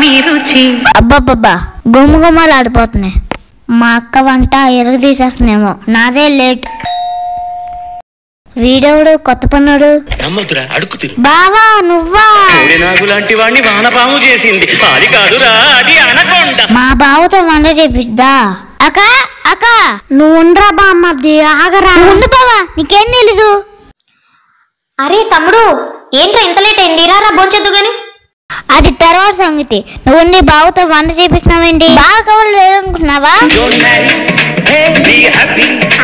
మీ రుచి. అబ్బబ్బబ్బా గుమ్మ గుమ్మలు ఆడిపోతున్నాయి. మా అక్క వంట ఎరుగు తీసేస్తుందేమో నాదే లేట్. వీడెవడు కొత్త పన్నుడు నమ్మొద్దురా అడుగు తిరు బావా నువ్వా? నాగు లాంటి వాడిని వానపాము చేసింది. అది కాదురా అది అనకొండ. మా బావతో వంట చేపిద్దా? అక్క అక్క నువ్వు ఉండరా బామ్మది ఆగరా. ఉండు బావా నీకేం తెలీదు? అరే తమ్ముడు ఏంట్రా ఇంత లేట్ అయింది? రారా భోంచొద్దు గాని తర్వాత సంగతి. నువ్వు నీ బావతో వంట చేపిస్తున్నావేంటి? బాగా కవర్లు లేదనుకుంటున్నావా?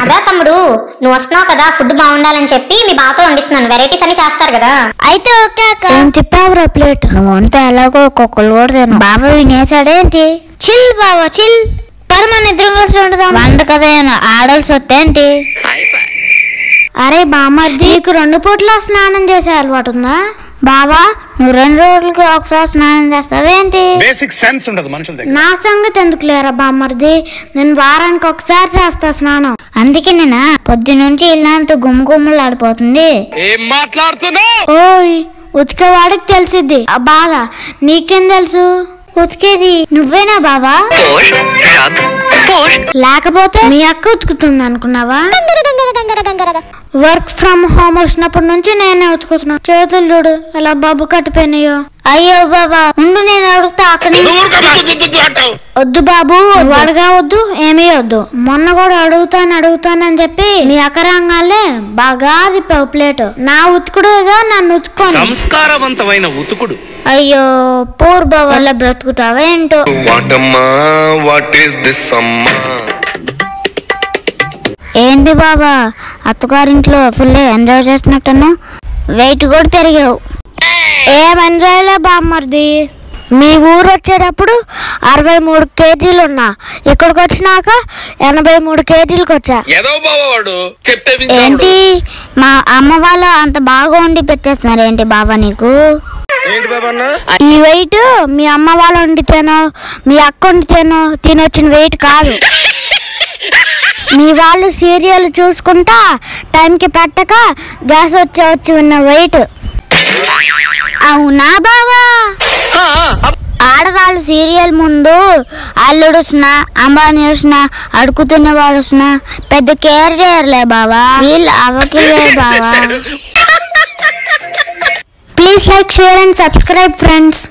అదా తమ్ముడు నువ్వు వస్తున్నావు కదా ఫుడ్ బాగుండాలని చెప్పి మీ బావతో వండిస్తున్నాను. వెరైటీస్ అని చేస్తారు కదా. అయితే ఓకే అక్క. ఏం చెప్పావురా ప్లేట్? నువ్వు వంట ఎలాగో ఒక్కొక్కరు కూడా తిను బాబా వినేసాడేంటి చిల్ బాబా చిల్. పరమ నిద్ర కలిసి ఉంటుందా? వంట కదా ఆడాల్సి వస్తేంటి అరే బామ్మర్ది నీకు రెండు పూట్ల స్నానం చేసే అలవాటు ఉందా? బావా నువ్వు రెండు రోజులకి ఒకసారి స్నానం చేస్తావేంటి బేసిక్ సెన్స్ ఉండదు మనుషుల దగ్గర. నా సంగతి ఎందుకు లేరా బామ్మర్ది? నేను వారానికి ఒకసారి చేస్తా స్నానం. అందుకే నేను? పొద్దు నుంచి ఇల్లంతా గుమ్మ గుమ్మలు ఆడిపోతుంది ఏం మాట్లాడుతున్నా ఓయ్ ఉతికేవాడికి తెలిసిద్ది. ఆ బాధ నీకేం తెలుసు? ఉతికేది నువ్వేనా బావా? లేకపోతే మీ అక్క ఉతుకుతుంది అనుకున్నావా? వర్క్ ఫ్రమ్ హోమ్ వచ్చినప్పటి నుంచి నేనే ఉతుకుతున్నా. చేతులు చూడు అలా బాబు కట్టిపోయినాయో. అయ్యో బాబా ఉండు నేను అడుగుతా అక్కడ వద్దు బాబు నువ్వు అడగవద్దు ఏమీ వద్దు. మొన్న కూడా అడుగుతాను అడుగుతానని చెప్పి మీ అకరంగాలే బాగా తిప్పావు ప్లేట్. నా ఉతుకుడు ఏదో నన్ను ఉతుక్కోను. సంస్కారవంతమైన ఉతుకుడు. అయ్యో పూర్ వల్ల బ్రతుకుతావా ఏంటో? వాటమ్మా వాట్ ఈస్ దిస్ అమ్మా? ఏంటి బాబా? అత్తగారింట్లో ఫుల్ ఎంజాయ్ చేస్తున్నట్టున్నా వెయిట్ కూడా పెరిగావు. ఏం ఎంజాయ్లే బామ్మర్ది? మీ ఊరు వచ్చేటప్పుడు అరవై మూడు కేజీలు ఉన్నా. ఇక్కడికి వచ్చినాక ఎనభై మూడు కేజీలకు వచ్చా. ఏదో ఏంటి? మా అమ్మ వాళ్ళు అంత బాగా వండి పెట్టేస్తున్నారు. ఏంటి బాబా నీకు ఈ వెయిట్ మీ అమ్మ వాళ్ళు వండితేనో మీ అక్క వండితేనో తినొచ్చిన వెయిట్ కాదు. మీ వాళ్ళు సీరియల్ చూసుకుంటా టైంకి పెట్టక గ్యాస్ వచ్చే వచ్చి ఉన్న వెయిట్. అవునా బావా? ఆడవాళ్ళు సీరియల్ ముందు అల్లుడు వచ్చినా అంబానీ వచ్చినా అడుగుతున్నవాడు వచ్చినా పెద్ద కేర్ చేయర్లే బావా. వీళ్ళు అవకిలే బావా. Please like share and subscribe friends